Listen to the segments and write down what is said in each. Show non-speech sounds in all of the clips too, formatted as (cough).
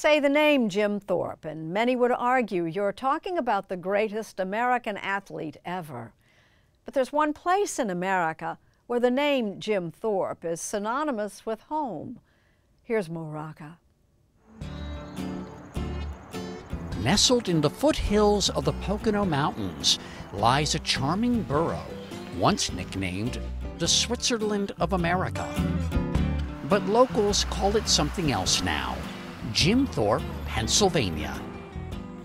Say the name Jim Thorpe, and many would argue you're talking about the greatest American athlete ever. But there's one place in America where the name Jim Thorpe is synonymous with home. Here's Mo Rocca. Nestled in the foothills of the Pocono Mountains lies a charming borough, once nicknamed the Switzerland of America. But locals call it something else now Jim Thorpe, Pennsylvania.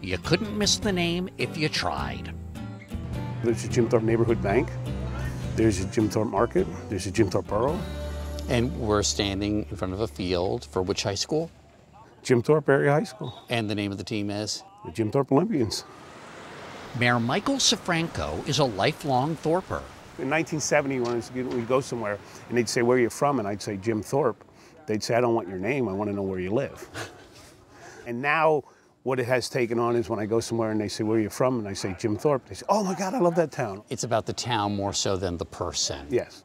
You couldn't miss the name if you tried. There's a Jim Thorpe Neighborhood Bank. There's a Jim Thorpe Market. There's a Jim Thorpe Borough. And we're standing in front of a field for which high school? Jim Thorpe Area High School. And the name of the team is? The Jim Thorpe Olympians. Mayor Michael Sofranko is a lifelong Thorper. In 1970, when we'd go somewhere and they'd say, Where are you from? And I'd say, Jim Thorpe. They'd say, I don't want your name, I want to know where you live. (laughs) and now, what it has taken on is when I go somewhere and they say, Where are you from? And I say, Jim Thorpe. They say, Oh my God, I love that town. It's about the town more so than the person. Yes.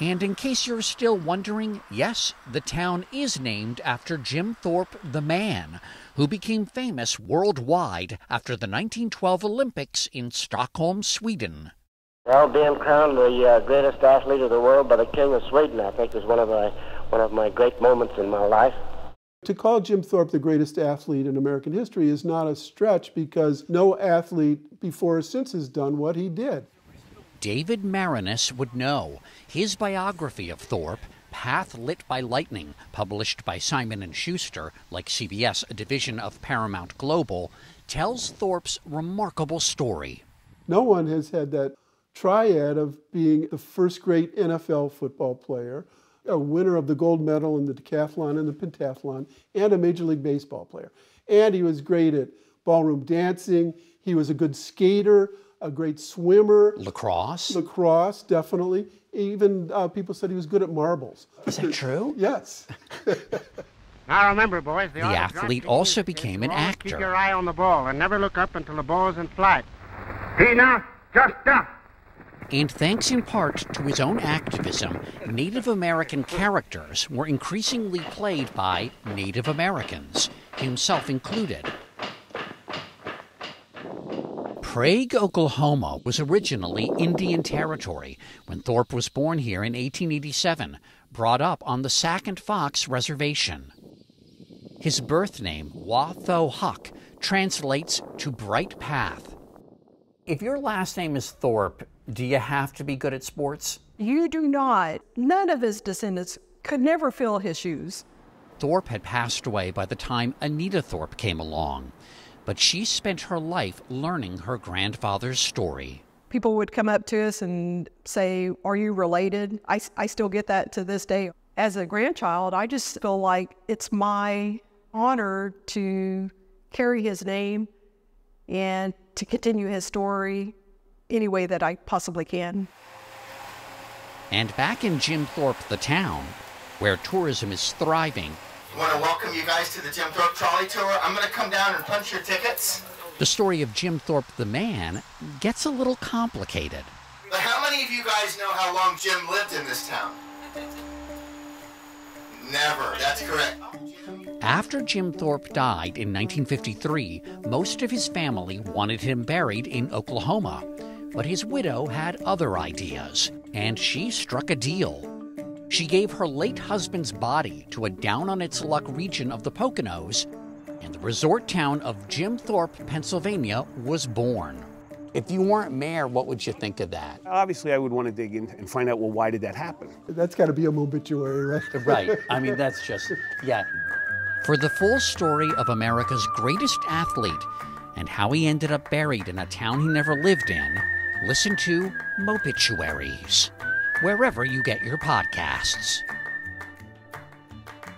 And in case you're still wondering, yes, the town is named after Jim Thorpe the man, who became famous worldwide after the 1912 Olympics in Stockholm, Sweden. Well, being crowned the uh, greatest athlete of the world by the King of Sweden, I think, is one of my one of my great moments in my life. To call Jim Thorpe the greatest athlete in American history is not a stretch because no athlete before or since has done what he did. David Maraniss would know. His biography of Thorpe, Path Lit by Lightning, published by Simon & Schuster, like CBS, a division of Paramount Global, tells Thorpe's remarkable story. No one has had that triad of being the first great NFL football player, a winner of the gold medal in the decathlon and the pentathlon, and a Major League Baseball player. And he was great at ballroom dancing. He was a good skater, a great swimmer. Lacrosse? Lacrosse, definitely. Even uh, people said he was good at marbles. Is that true? yes. (laughs) now remember, boys, the, the athlete also became an actor. Keep your eye on the ball and never look up until the ball is in flight. Tina, just up. And thanks in part to his own activism, Native American characters were increasingly played by Native Americans, himself included. Prague, Oklahoma was originally Indian territory when Thorpe was born here in 1887, brought up on the Sac and Fox Reservation. His birth name, Wa-Tho-Huk, translates to bright path. If your last name is Thorpe, do you have to be good at sports? You do not. None of his descendants could never fill his shoes. Thorpe had passed away by the time Anita Thorpe came along but she spent her life learning her grandfather's story. People would come up to us and say, Are you related? I, I still get that to this day. As a grandchild, I just feel like it's my honor to carry his name and to continue his story any way that I possibly can. And back in Jim Thorpe, the town, where tourism is thriving, I want to welcome you guys to the Jim Thorpe Trolley Tour. I'm going to come down and punch your tickets. The story of Jim Thorpe the man gets a little complicated. But how many of you guys know how long Jim lived in this town? Never. That's correct. After Jim Thorpe died in 1953, most of his family wanted him buried in Oklahoma. But his widow had other ideas, and she struck a deal. She gave her late husband's body to a down on its luck region of the Poconos, and the resort town of Jim Thorpe, Pennsylvania was born. If you weren't mayor, what would you think of that? Obviously, I would want to dig in and find out, well, why did that happen? That's got to be a Mobituary, right? (laughs) right. I mean, that's just, yeah. For the full story of America's greatest athlete and how he ended up buried in a town he never lived in, listen to Mobituaries wherever you get your podcasts.